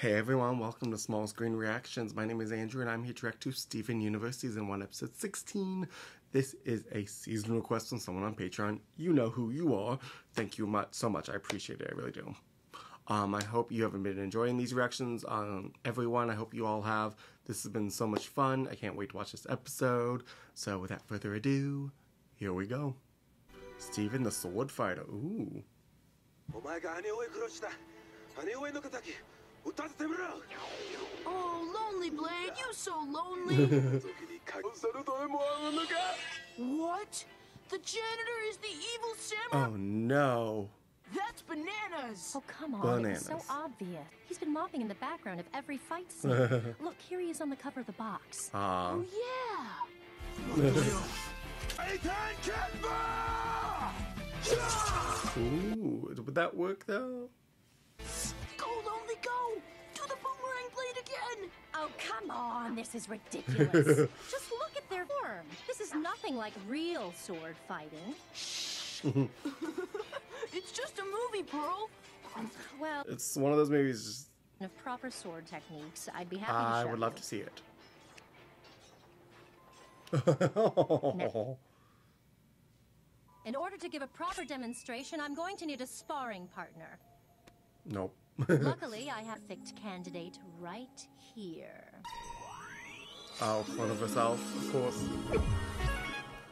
Hey everyone, welcome to Small Screen Reactions. My name is Andrew and I'm here to react to Steven Universe Season 1 Episode 16. This is a season request from someone on Patreon. You know who you are. Thank you much, so much. I appreciate it. I really do. Um, I hope you haven't been enjoying these reactions. Um, everyone, I hope you all have. This has been so much fun. I can't wait to watch this episode. So without further ado, here we go. Steven the Sword Fighter. Ooh. Oh, lonely Blade, you so lonely. what? The janitor is the evil samurai. Oh no. That's bananas. Oh come on, bananas. it's so obvious. He's been mopping in the background of every fight scene. Look, here he is on the cover of the box. Aww. Oh yeah. Ooh, would that work though? Go, Lonely, go. Do the boomerang blade again. Oh, come on. This is ridiculous. Just look at their form. This is nothing like real sword fighting. Shh. It's just a movie, Pearl. Well, It's one of those movies. Just, of proper sword techniques, I'd be happy to I show would love you. to see it. In order to give a proper demonstration, I'm going to need a sparring partner. nope. Luckily, I have a picked candidate right here. oh, one of us herself, of course.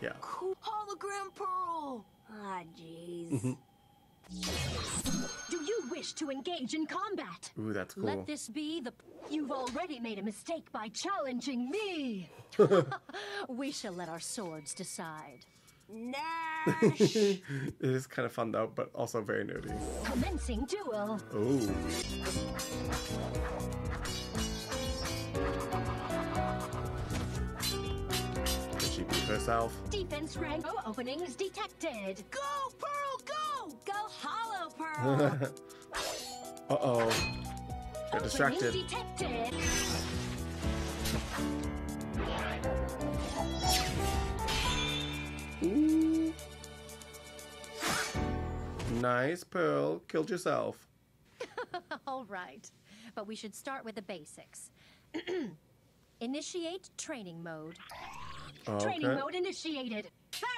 Yeah. Cool hologram Pearl. Ah, jeez. Do you wish to engage in combat? Ooh, that's cool. Let this be the. You've already made a mistake by challenging me. we shall let our swords decide. Nash! it is kind of fun though, but also very nerdy. Commencing duel. Ooh. Did she beat herself? Defense rank openings detected. Go, Pearl, go. Go hollow, Pearl. Uh oh. Got distracted. Openings detected. Nice, Pearl. Killed yourself. All right, but we should start with the basics. Initiate training mode. Training mode initiated.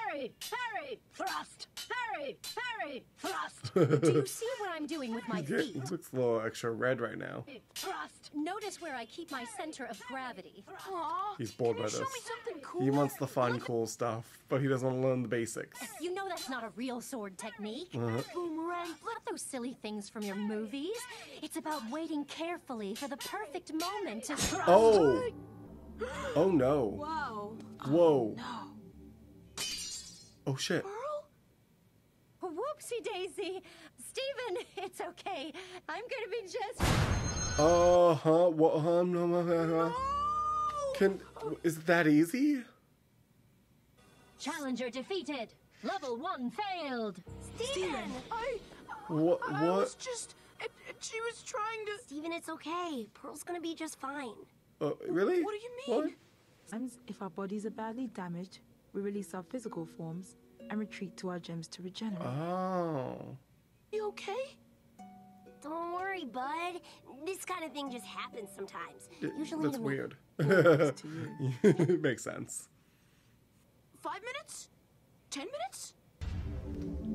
Parry, parry, thrust, parry, parry, thrust. Do you see what I'm doing with my feet? he looks a little extra red right now. Thrust. Notice where I keep my center of gravity. Aw, He's bored can by you show this. me something cool? He wants the fun, cool stuff, but he doesn't want to learn the basics. You know that's not a real sword technique. Uh-huh. Boomerang. Not those silly things from your movies. It's about waiting carefully for the perfect moment to thrust. Oh! Oh no. Wow. Whoa. Oh, no. Oh shit. Pearl? Whoopsie daisy. Steven, it's okay. I'm gonna be just. Uh huh. What? Huh? No, no, no, no. Oh! Can is that easy? Challenger defeated. Level one failed. Steven, I, What? I was just, it, it- she was trying to. Steven, it's okay. Pearl's gonna be just fine. Uh, really? What do you mean? Sometimes, if our bodies are badly damaged, we release our physical forms and retreat to our gems to regenerate. Oh. You okay? Don't worry, bud. This kind of thing just happens sometimes. It- Usually that's weird. to you. Makes sense. Five minutes? Ten minutes?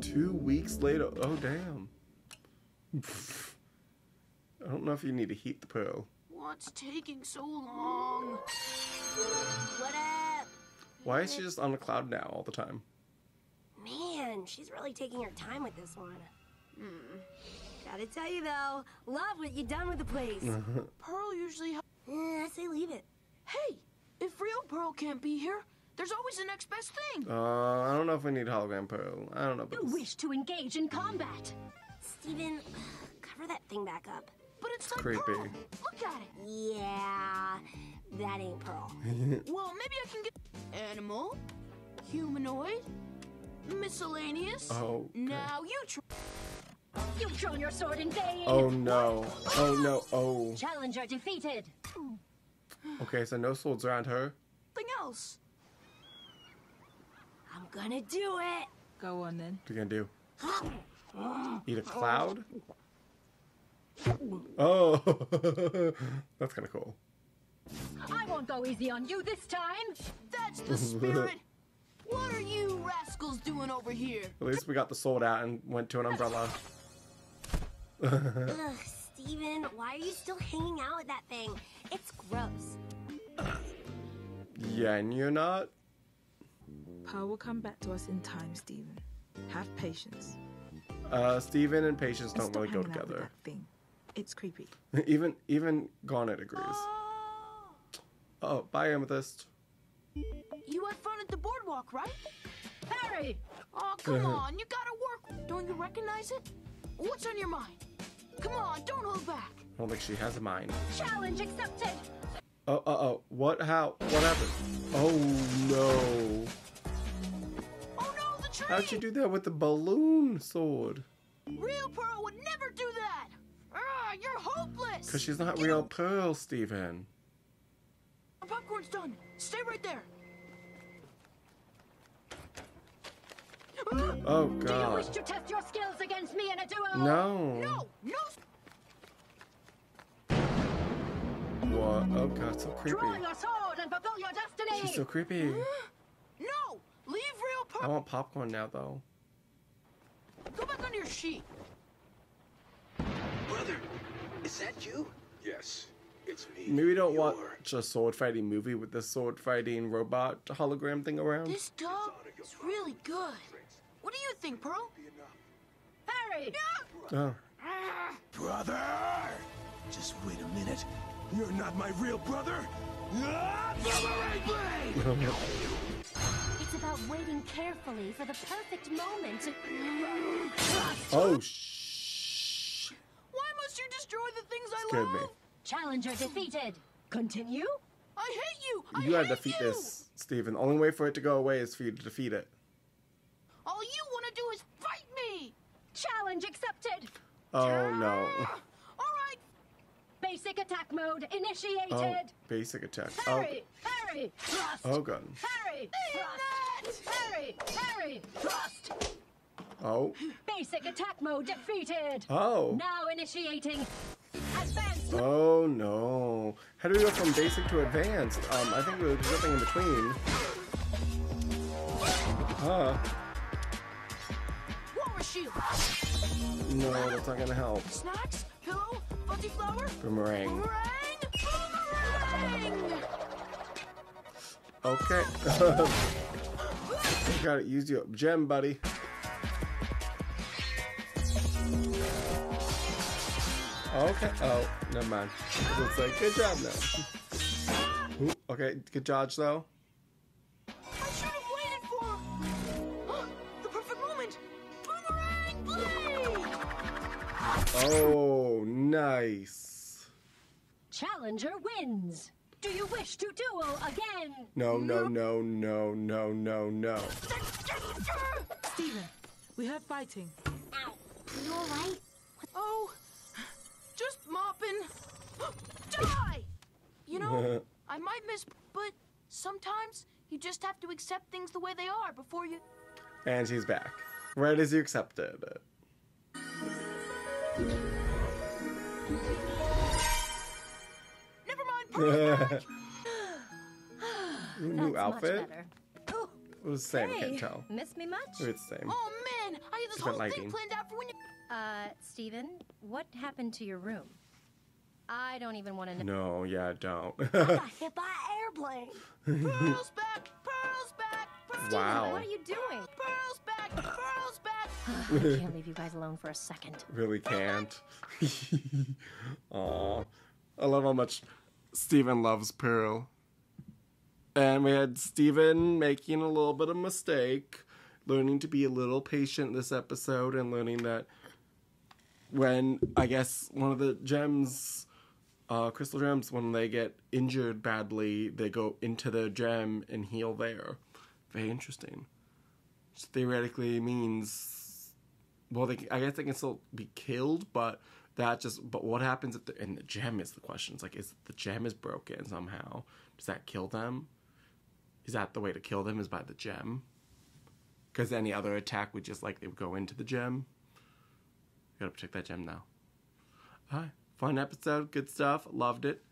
Two weeks later. Oh damn. I don't know if you need to heat the pearl. What's taking so long? What up? Why is she just on a cloud now all the time? Man, she's really taking her time with this one. Hmm. Gotta tell you though, love what you done with the place. Pearl usually. Eh, I say leave it. Hey, if real Pearl can't be here, there's always the next best thing. Uh, I don't know if we need hologram pearl. I don't know. You But wish to engage in combat. Steven, cover that thing back up. But it's like creepy. Pearl. Look at it. Yeah, that ain't Pearl. Well, maybe I can get animal, humanoid, miscellaneous. Oh, okay. Now you try. You've drawn your sword in vain. Oh no. Oh no. Oh. Challenger defeated. Okay, so no swords around her. Something else. I'm gonna do it. Go on then. What are you gonna do? Eat a cloud? Oh, that's kind of cool. I won't go easy on you this time. That's the spirit. what are you rascals doing over here? At least we got the sword out and went to an umbrella. Ugh, Steven, why are you still hanging out with that thing? It's gross. Yeah, and you're not. Pearl will come back to us in time, Steven. Have patience. Uh, Steven and Patience And don't really go hanging out with together. that thing. It's creepy. even even Garnet agrees. Oh, Oh, bye, Amethyst. you had fun at the boardwalk, right? Harry! Oh, come on, you gotta work. Don't you recognize it? What's on your mind? Come on, don't hold back. I don't think she has a mind. Challenge accepted! Oh, uh oh. What? How? What happened? Oh no. Oh no, the tree! How'd you do that with the balloon sword? Real Pearl would never do that. Ah, you're hopeless. Because she's not Get real. Pearl, Steven. Our popcorn's done. Stay right there. Oh God. Do you wish to test your skills against me in a duel? No. No, no. What? Oh god, so creepy. Draw your sword and fulfill your destiny! She's so creepy. No, leave Real I want popcorn now, though. Go back on your sheet. Brother, is that you? Yes, it's me. Maybe we don't You're- watch a sword fighting movie with this sword fighting robot hologram thing around. This dog is really good. What do you think, Pearl? Harry! Oh. Brother! Just wait a minute. You're not my real brother? Boomerang Blade! It's about waiting carefully for the perfect moment to. Oh, shh. Why must you destroy the things I Scared love? me. Challenger defeated. Continue? I hate you. I You gotta defeat you. this, Steven. The only way for it to go away is for you to defeat it. All you want to do is fight me. Challenge accepted! Oh, no. Ah! All right. Basic attack mode oh, initiated! Oh, basic attack. Oh, Parry! Parry! Thrust! oh, good. Parry! Thrust! Parry! Parry! Thrust! Oh, Basic attack mode defeated! oh. Now initiating advanced Oh, no. How do we go from basic to advanced? Um, I think there's something in between. Huh. No, that's not gonna help. Snacks. Pillow. Fuzzy flower. Boomerang. Boomerang. Boomerang. Okay. you gotta use your gem, buddy. Oh, okay. Oh, never mind. It's like, good job now. Ooh, okay, good dodge though. I should have waited for the perfect moment. Boomerang blade. Oh, nice. Challenger wins! Do you wish to duel again? No, no, no, no, no, no, no. Steven, we heard fighting. Ow. Are you alright? Oh, just mopping. Die. You know, I might miss, but sometimes you just have to accept things the way they are before you. And she's back. Right as you accepted it. Never mind. New outfit? much better. It was the same, Hey, can't tell. miss me much? It's the same. Oh man, I had this Different whole lighting. thing planned out for when you. Uh, Steven, what happened to your room? I don't even want to know. No, yeah, don't. Got hit by an airplane. Pearl's back. Pearl's back. Pearl's Wow. What are you doing? Pearl's back. Pearl's back. I can't leave you guys alone for a second. really can't. Aw. I love how much Steven loves Pearl. And we had Steven making a little bit of mistake, learning to be a little patient this episode, and learning that when I guess one of the gems, uh, crystal gems, when they get injured badly, they go into the gem and heal there. Very interesting. Which theoretically means well, they, I guess they can still be killed, but that just. But what happens if the and the gem is the question? It's like, is the gem is broken somehow? Does that kill them? Is that the way to kill them? Is by the gem? Because any other attack would just like they would go into the gem. Gotta protect that gem now. Alright, Fun episode. Good stuff. Loved it.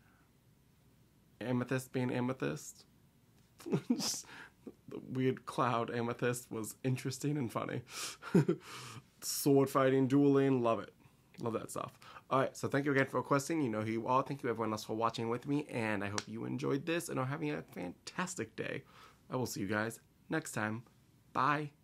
Amethyst being amethyst. the weird cloud amethyst was interesting and funny. Sword fighting, dueling, love it. Love that stuff. All right, so thank you again for requesting. You know who you are. Thank you everyone else for watching with me, and I hope you enjoyed this and are having a fantastic day. I will see you guys next time. Bye.